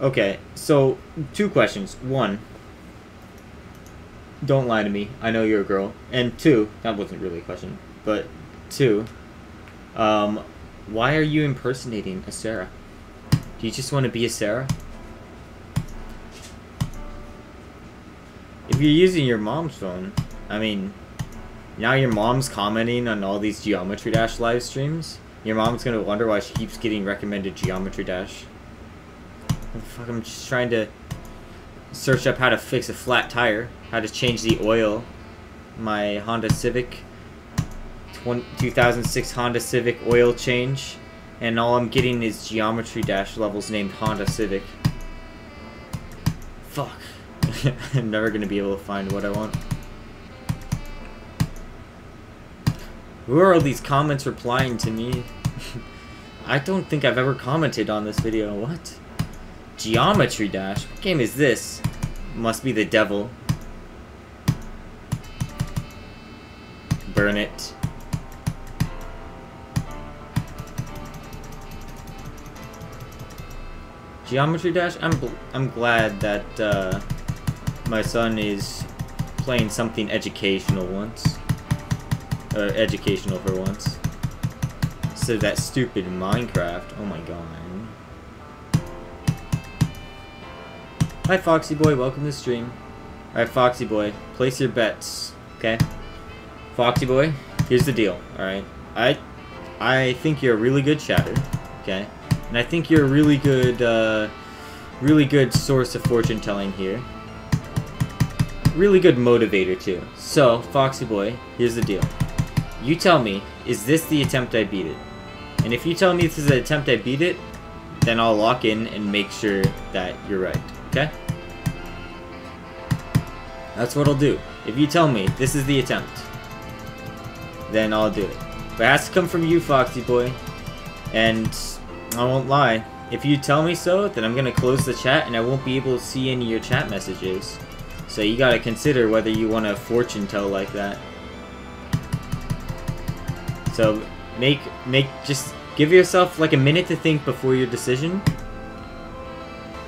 Okay, so two questions. One, don't lie to me. I know you're a girl. And two, that wasn't really a question, but two, um, why are you impersonating a Sarah? Do you just want to be a Sarah? If you're using your mom's phone, I mean, now your mom's commenting on all these Geometry Dash live streams. Your mom's gonna wonder why she keeps getting recommended Geometry Dash. Fuck, I'm just trying to search up how to fix a flat tire, how to change the oil. My Honda Civic, 2006 Honda Civic oil change, and all I'm getting is Geometry Dash levels named Honda Civic. Fuck. I'm never gonna be able to find what I want. Who are all these comments replying to me? I don't think I've ever commented on this video. What? Geometry Dash? What game is this? Must be the devil. Burn it. Geometry Dash? I'm, I'm glad that uh, my son is playing something educational once. Or educational for once. So that stupid Minecraft. Oh my god. Hi Foxyboi, welcome to the stream. Alright Foxyboi, place your bets. Okay? Foxyboi, here's the deal, alright? I I think you're a really good chatter, okay? And I think you're a really good uh, really good source of fortune telling here. Really good motivator too. So, Foxyboi, here's the deal. You tell me, is this the attempt I beat it? And if you tell me this is the attempt I beat it, then I'll lock in and make sure that you're right. Okay? That's what I'll do. If you tell me this is the attempt, then I'll do it. But it has to come from you, Foxyboi. And I won't lie. If you tell me so, then I'm going to close the chat and I won't be able to see any of your chat messages. So you gotta consider whether you want to fortune tell like that. So make make just give yourself like a minute to think before your decision.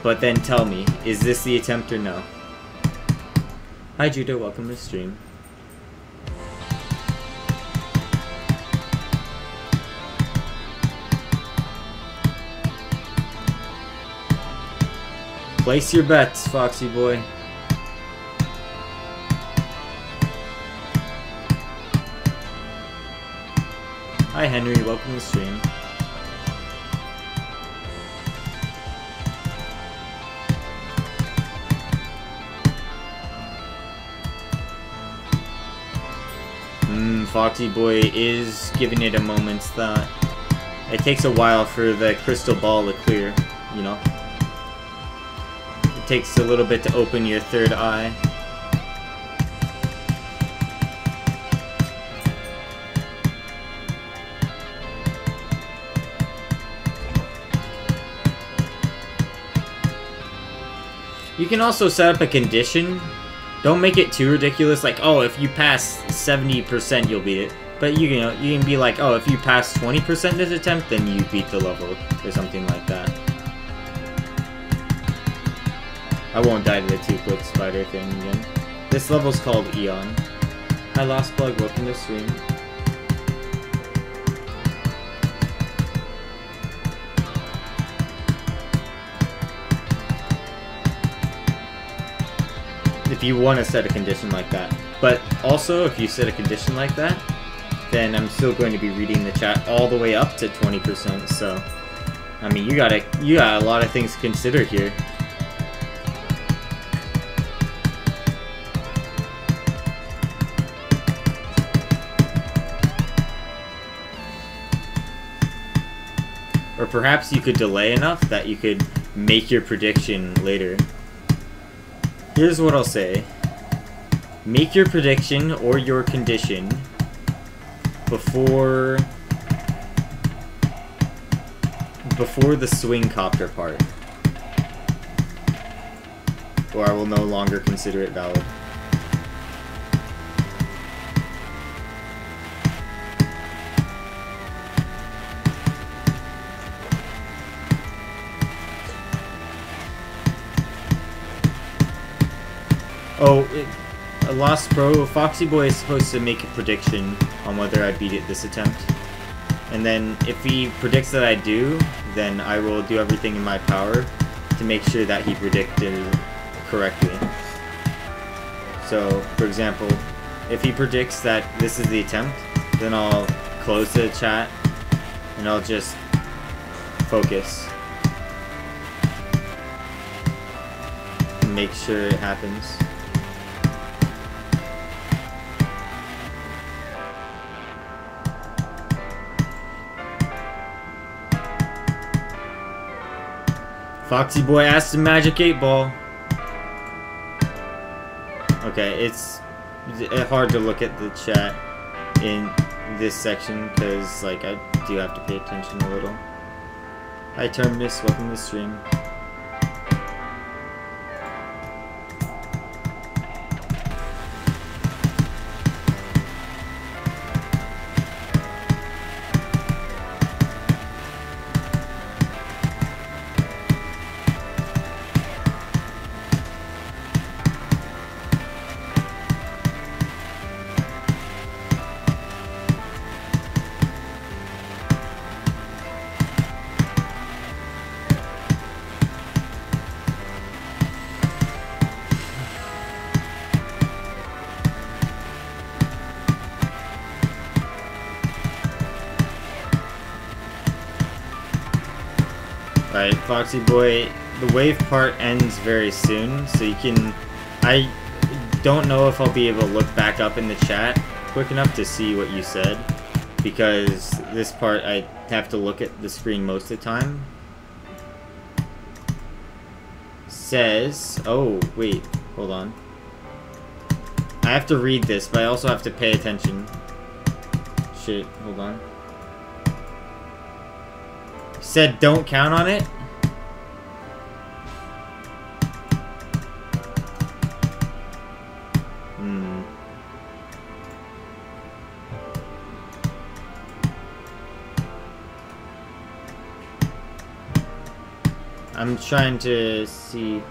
But then tell me, is this the attempt or no? Hi Judah, welcome to the stream. Place your bets, Foxyboi. Hi Henry, welcome to the stream. Foxyboi is giving it a moment's thought. It takes a while for the crystal ball to clear, you know? It takes a little bit to open your third eye. You can also set up a condition. Don't make it too ridiculous, like, oh, if you pass 70%, you'll beat it. But you, know, you can be like, oh, if you pass 20% this attempt, then you beat the level, or something like that. I won't die to the two quick spider thing again. This level's called Eon. Hi Lost Plug, welcome to stream. You want to set a condition like that. But also, if you set a condition like that, then I'm still going to be reading the chat all the way up to 20%, so... I mean, you gotta, you got a lot of things to consider here. Or perhaps you could delay enough that you could make your prediction later. Here's what I'll say. Make your prediction or your condition before before the swing copter part. Or I will no longer consider it valid. Oh, it, a Lost Pro, Foxyboi is supposed to make a prediction on whether I beat it this attempt. And then if he predicts that I do, then I will do everything in my power to make sure that he predicted correctly. So, for example, if he predicts that this is the attempt, then I'll close the chat and I'll just focus. And make sure it happens. Foxyboi asked the Magic 8 Ball. Okay, it's hard to look at the chat in this section because, like, I do have to pay attention a little. Hi, Terminus. Welcome to the stream. Foxyboi, the wave part ends very soon, so you can... I don't know if I'll be able to look back up in the chat quick enough to see what you said, because this part I have to look at the screen most of the time. Says... Oh, wait, hold on. I have to read this, but I also have to pay attention. Shit, hold on said don't count on it? I'm trying to see...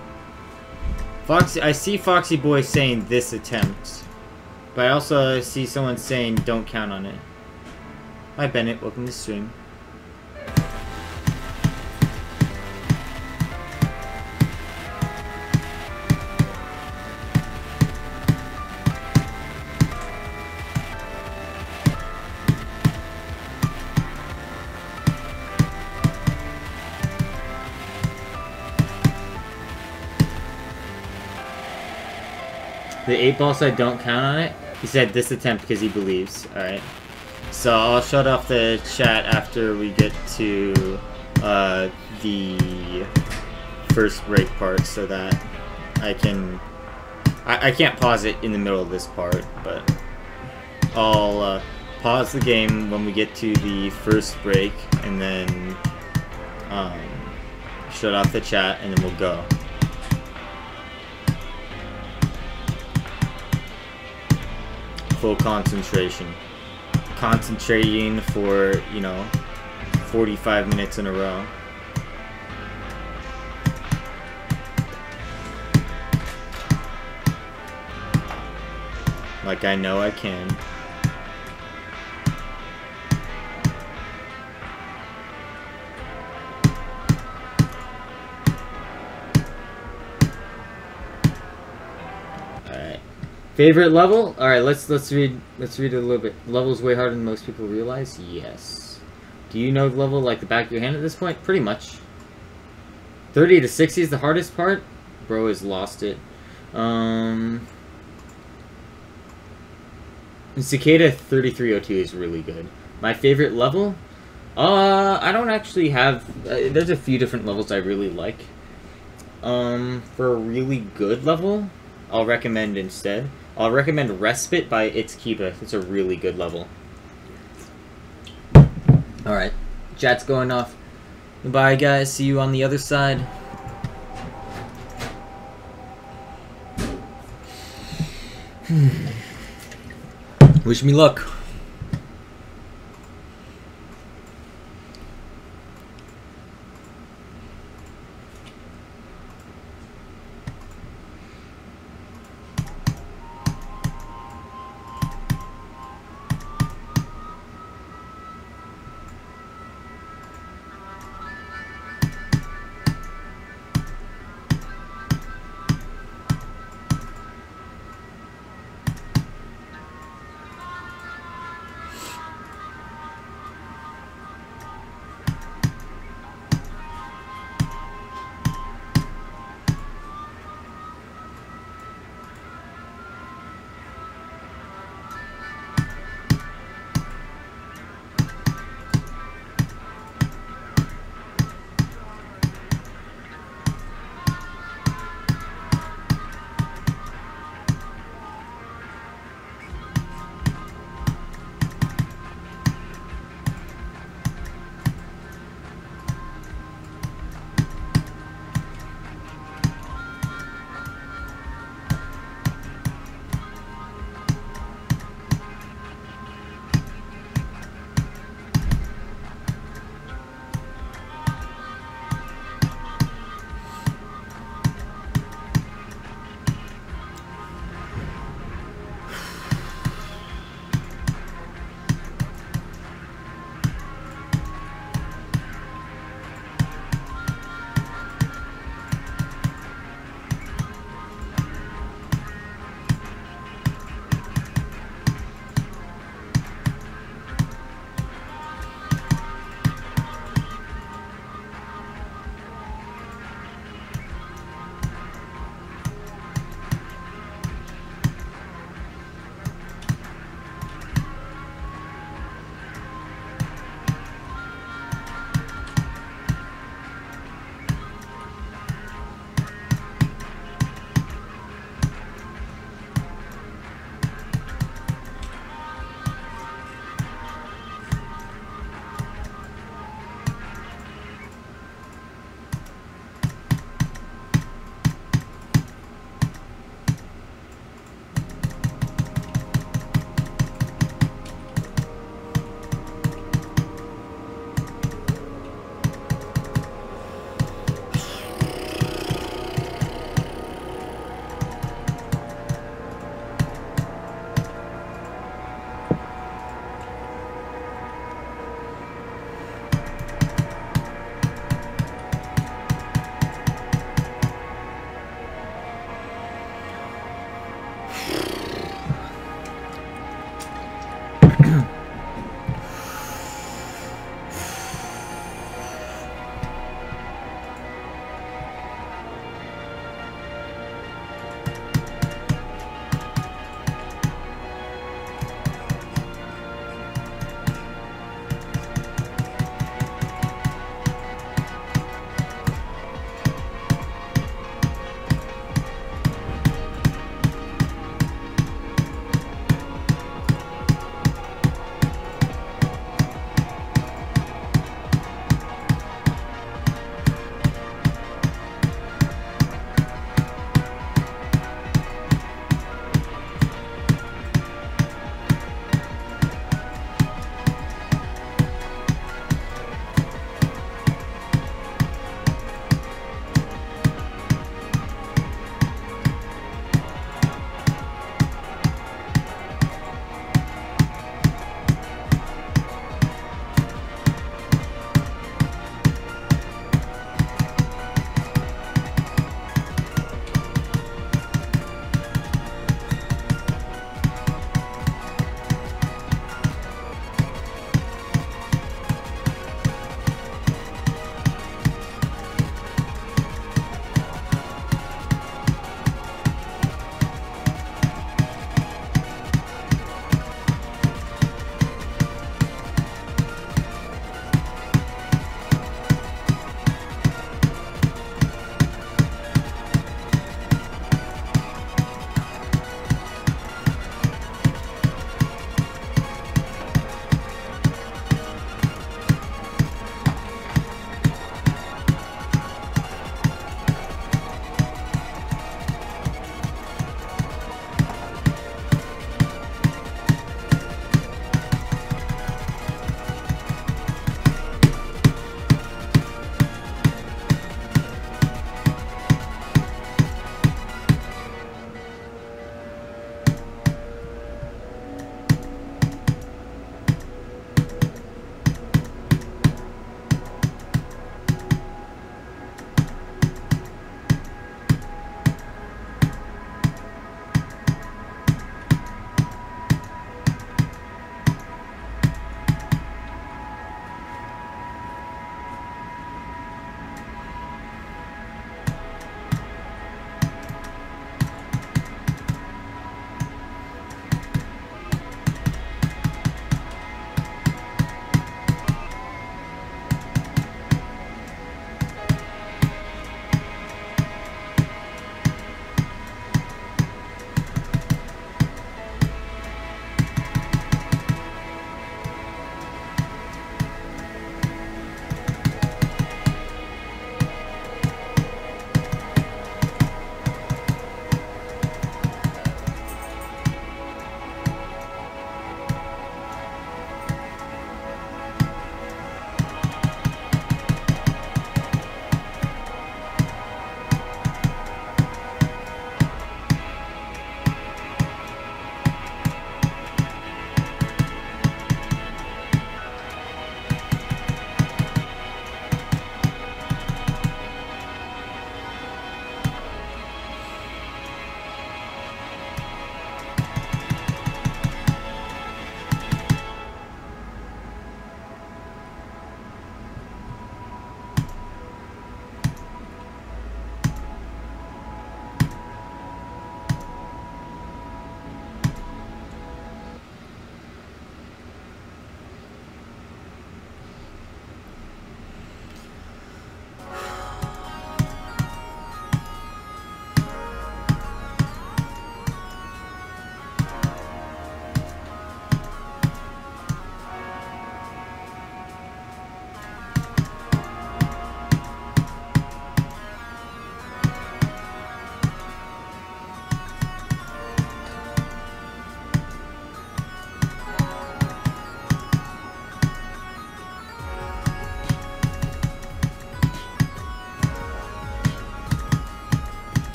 Foxy, I see Foxyboi saying this attempt. But I also see someone saying don't count on it. Hi Bennett, welcome to stream. 8 ball I don't count on it. He said this attempt because he believes. Alright. So I'll shut off the chat after we get to uh, the first break part so that I can... I, I can't pause it in the middle of this part, but I'll uh, pause the game when we get to the first break and then um, shut off the chat and then we'll go. Full concentration. Concentrating for, you know, 45 minutes in a row. Like I know I can. Favorite level? All right, let's let's read let's read it a little bit. Level's way harder than most people realize. Yes. Do you know the level like the back of your hand at this point? Pretty much. 30 to 60 is the hardest part. Bro has lost it. Um, Cicada 3302 is really good. My favorite level? Uh, I don't actually have... Uh, there's a few different levels I really like. Um, for a really good level, I'll recommend instead. I'll recommend Respite by Itsukiba. It's a really good level. Alright. Chat's going off. Bye, guys. See you on the other side. Wish me luck.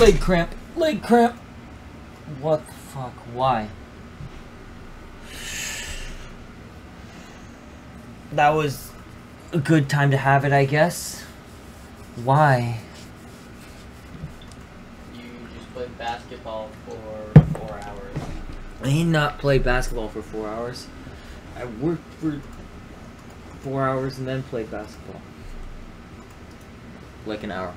Leg cramp. Leg cramp. What the fuck? Why? That was a good time to have it, I guess. Why? You just played basketball for four hours. I did not play basketball for four hours. I worked for four hours and then played basketball. Like an hour.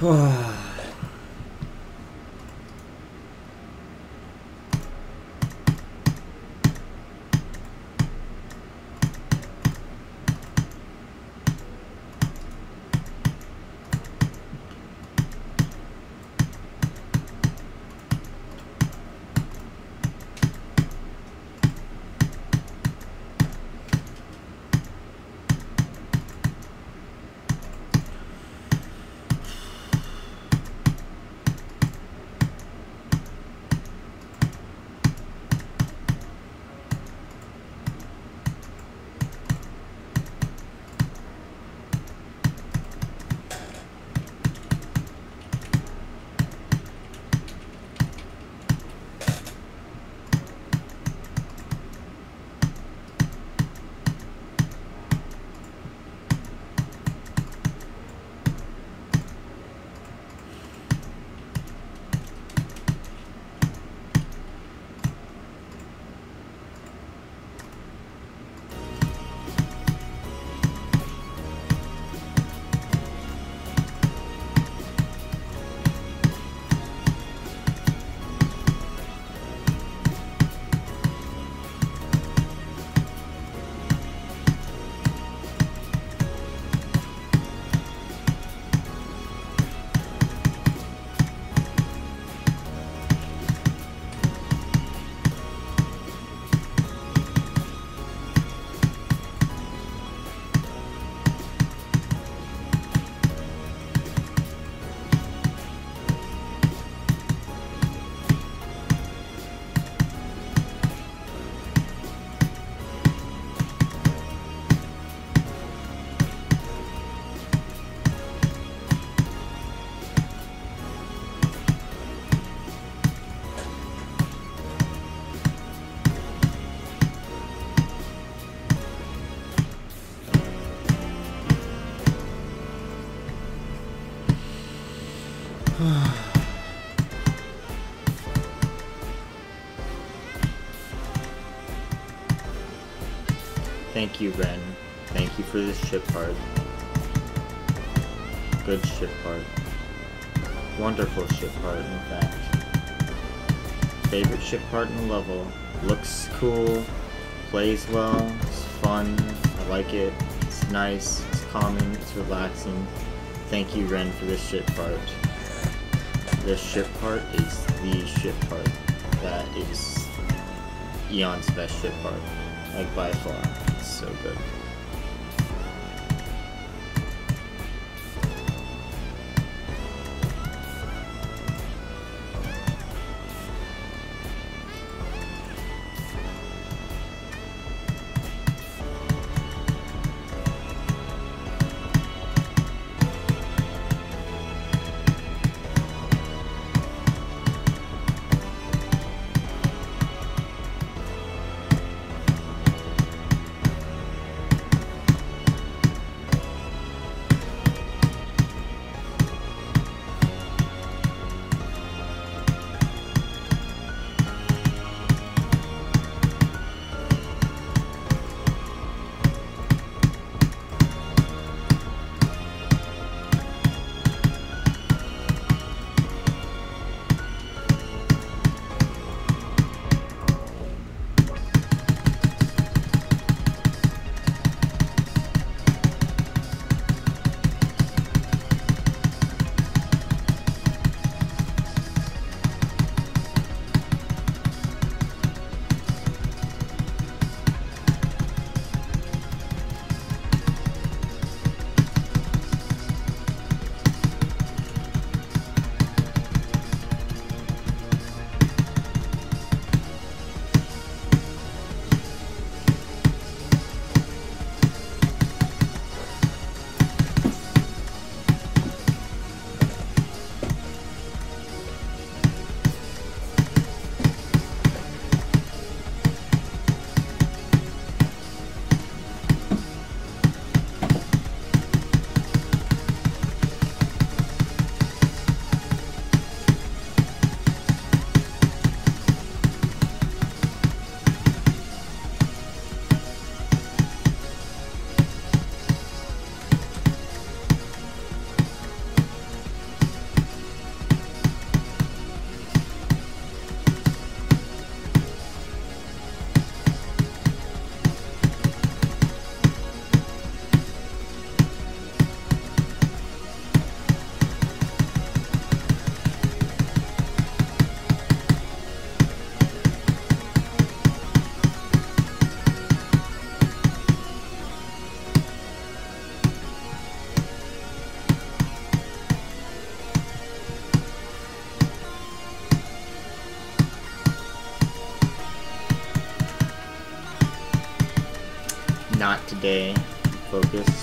啊 Thank you, Renn. Thank you for this ship part. Good ship part. Wonderful ship part, in fact. Favorite ship part in the level. Looks cool, plays well, it's fun, I like it, it's nice, it's calming, it's relaxing. Thank you, Renn, for this ship part. This ship part is the ship part that is Eon's best ship part, like by far. So good. Today. Focus.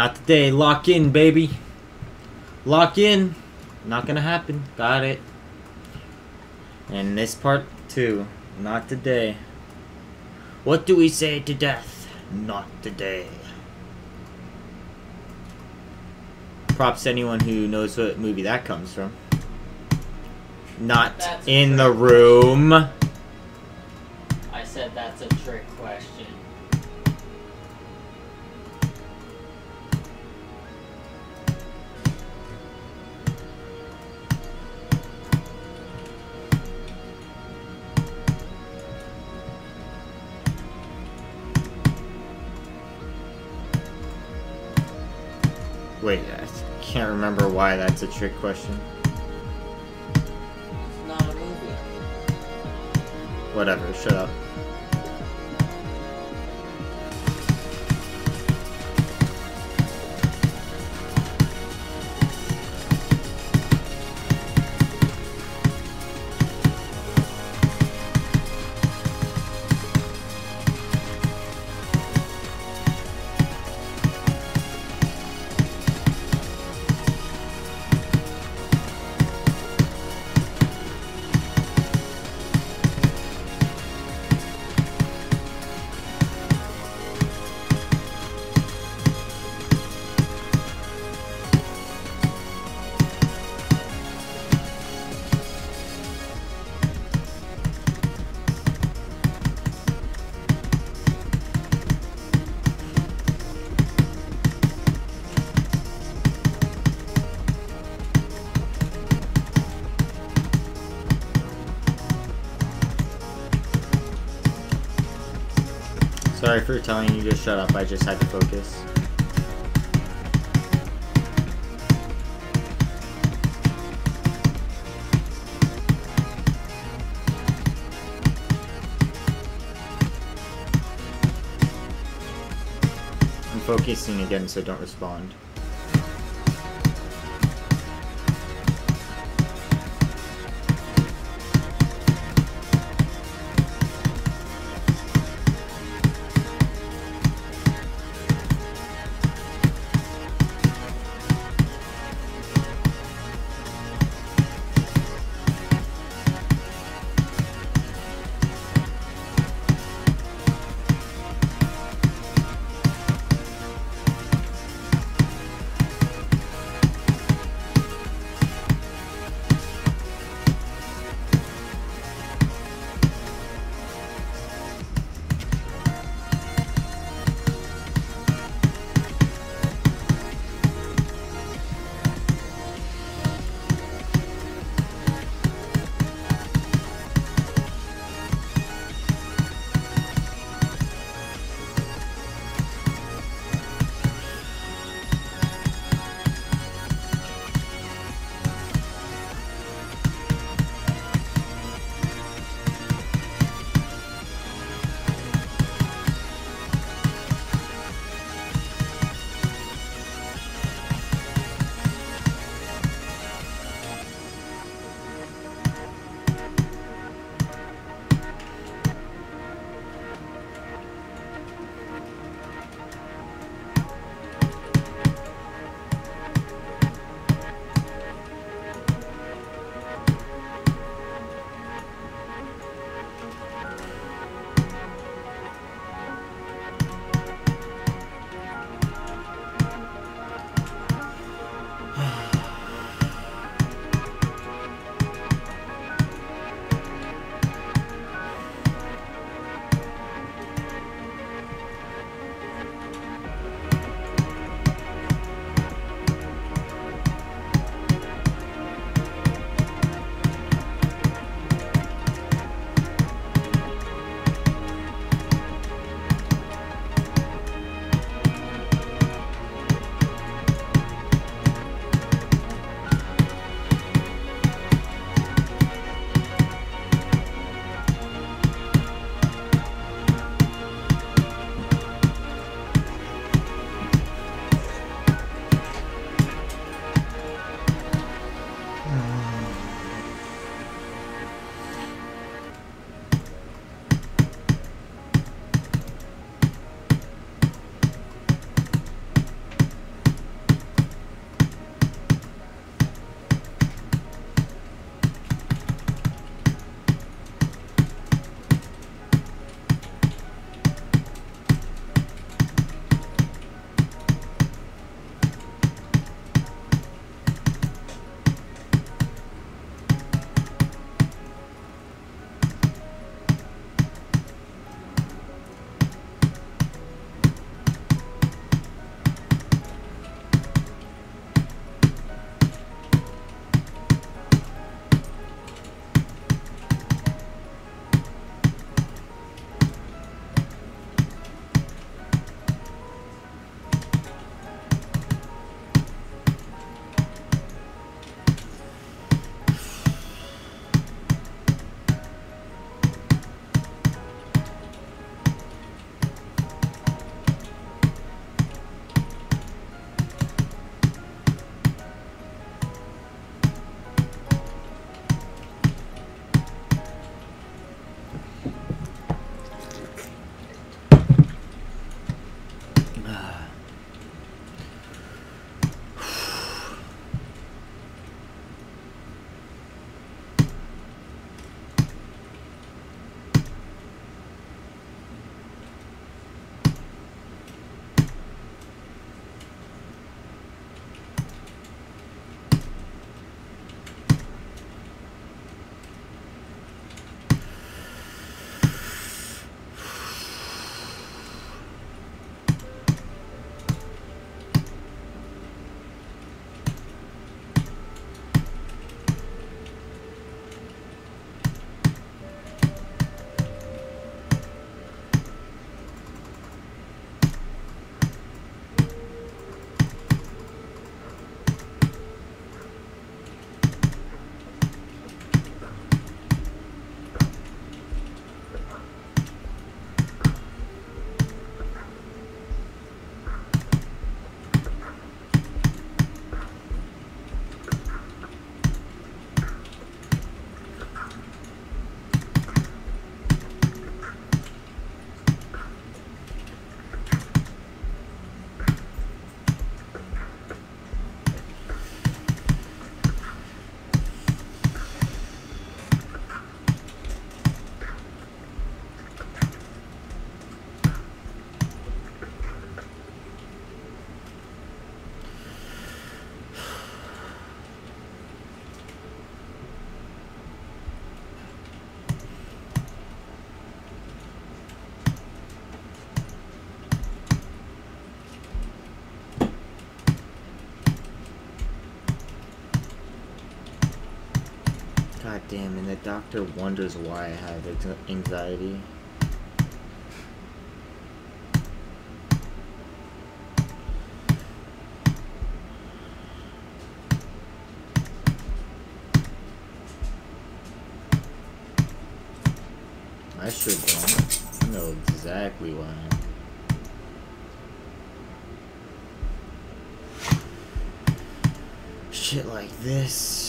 Not today. Lock in, baby. Lock in. Not gonna happen. Got it. And this part too. Not today. What do we say to death? Not today. Props to anyone who knows what movie that comes from. Not That's in the room. Remember why that's a trick question. It's not a movie. Whatever, shut up. For telling you to shut up, I just had to focus. I'm focusing again, so don't respond. Damn, and the doctor wonders why I have anxiety. I sure don't. I know exactly why. Shit like this.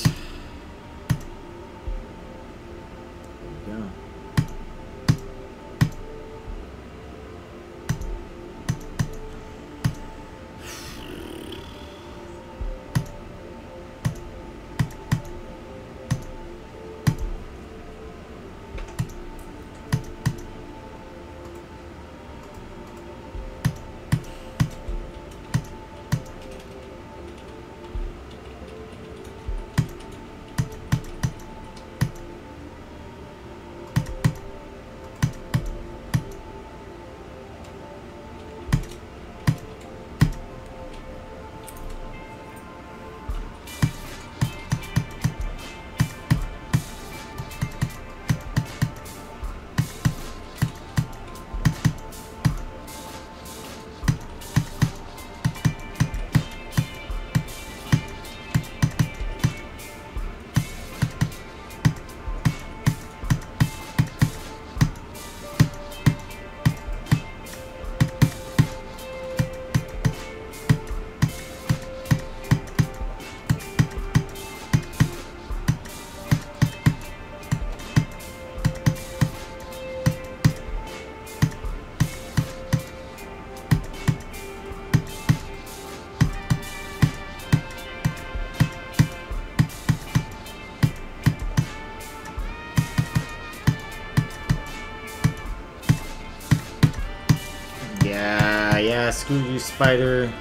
You, spider.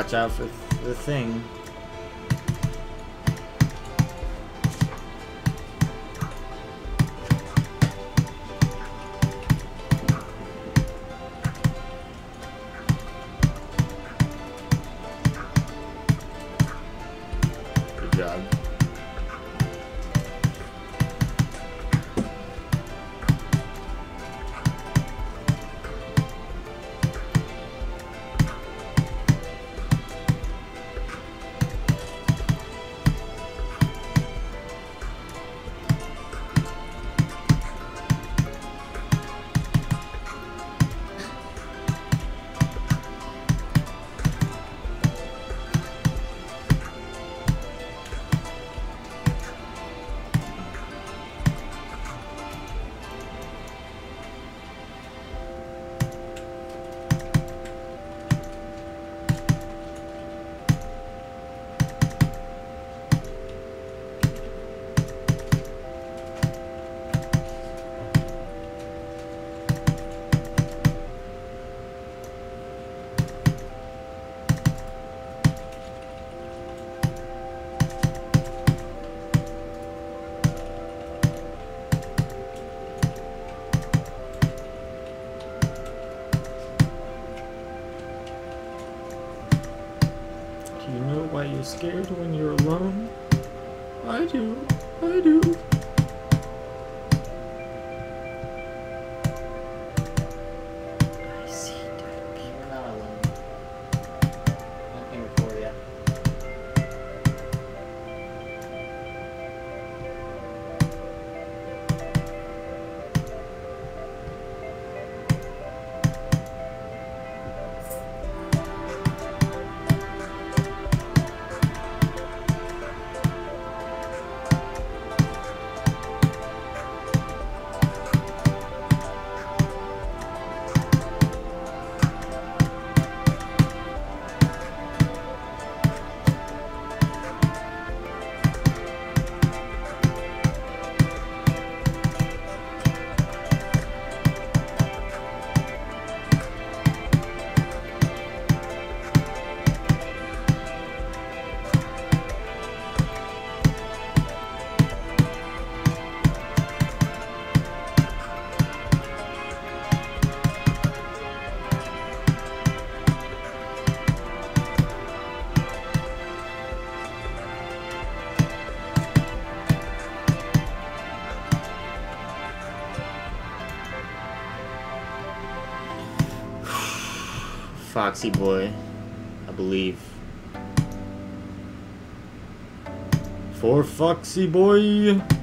Watch out for th- the thing. Scared when you're alone? I do. I do. Foxyboi, I believe. For Foxyboi.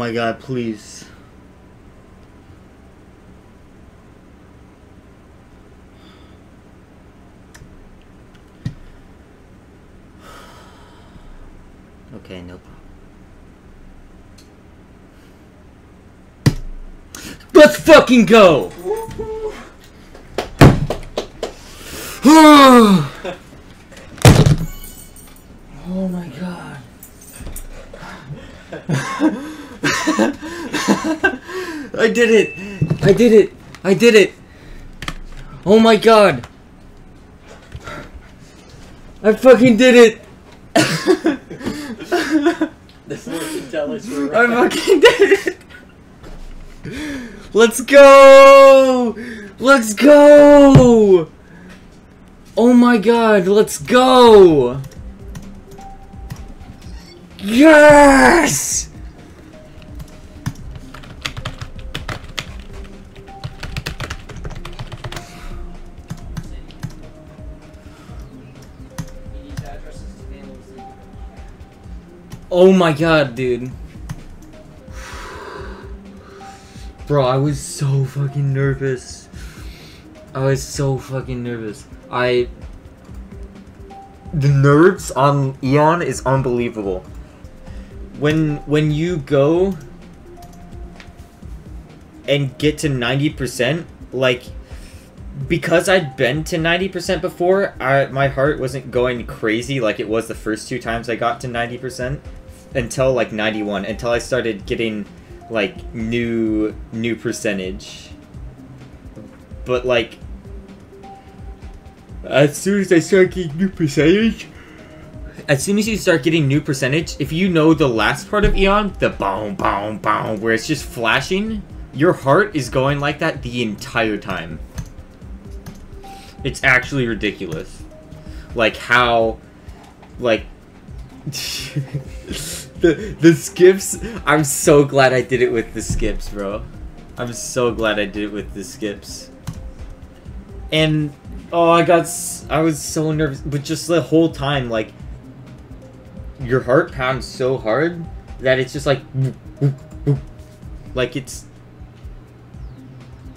My god, please. Okay, no problem. Let's fucking go! oh my god. I did it! I did it! I did it! Oh my god! I fucking did it! This one can tell us you're I fucking did it! Let's go! Let's go! Oh my god, let's go! Yes! Oh my god, dude. Bro, I was so fucking nervous. I was so fucking nervous. I. The nerves on Eon is unbelievable. When when you go and get to ninety percent, like because I'd been to ninety percent before, I my heart wasn't going crazy like it was the first two times I got to ninety percent until like ninety one until I started getting like new new percentage. But like as soon as I start getting new percentage as soon as you start getting new percentage, if you know the last part of Eon, the boom boom boom where it's just flashing, your heart is going like that the entire time. It's actually ridiculous. Like how like the the skips I'm so glad I did it with the skips, bro. I'm so glad I did it with the skips. And oh, I got I was so nervous, but just the whole time like your heart pounds so hard that it's just like like it's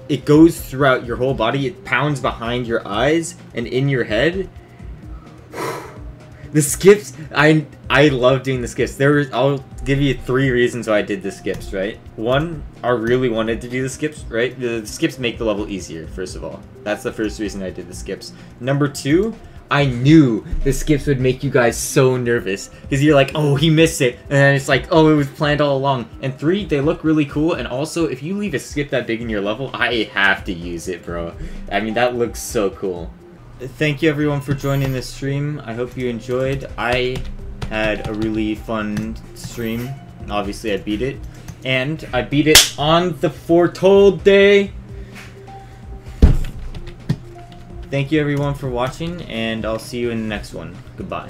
it goes throughout your whole body. It pounds behind your eyes and in your head. The skips, I I love doing the skips. There, was, I'll give you three reasons why I did the skips. Right, one, I really wanted to do the skips. Right, the skips make the level easier. First of all, that's the first reason I did the skips. Number two, I knew the skips would make you guys so nervous because you're like, oh, he missed it, and then it's like, oh, it was planned all along. And three, they look really cool, and also if you leave a skip that big in your level, I have to use it, bro. I mean, that looks so cool. Thank you everyone for joining this stream. I hope you enjoyed. I had a really fun stream. Obviously, I beat it, and I beat it on the foretold day. Thank you everyone for watching, and I'll see you in the next one. Goodbye.